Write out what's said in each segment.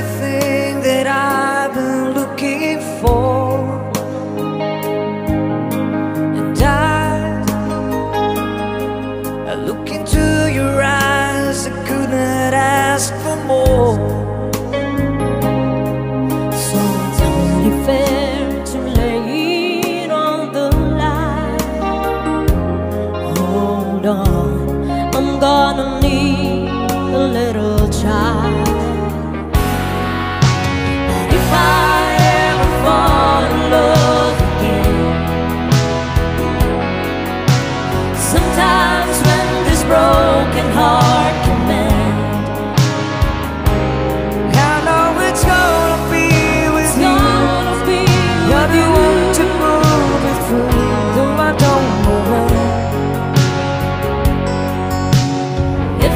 everything that I've been looking for. And I, I look into your eyes, I could not ask for more. So it's only fair to lay it on the line. Hold on, I'm gonna.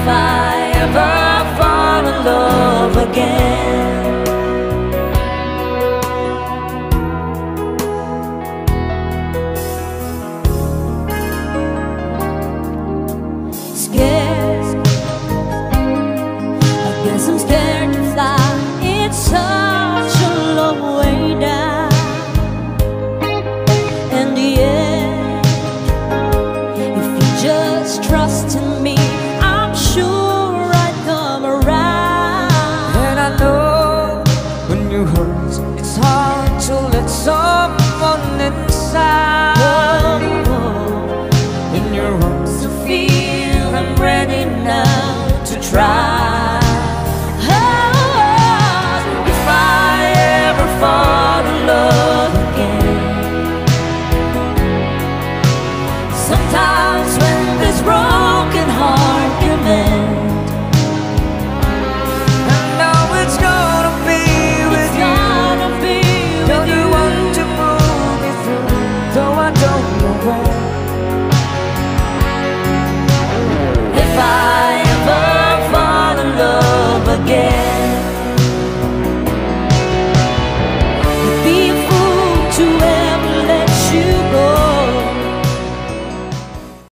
I ever fall in love again. Scared. I guess I'm scared.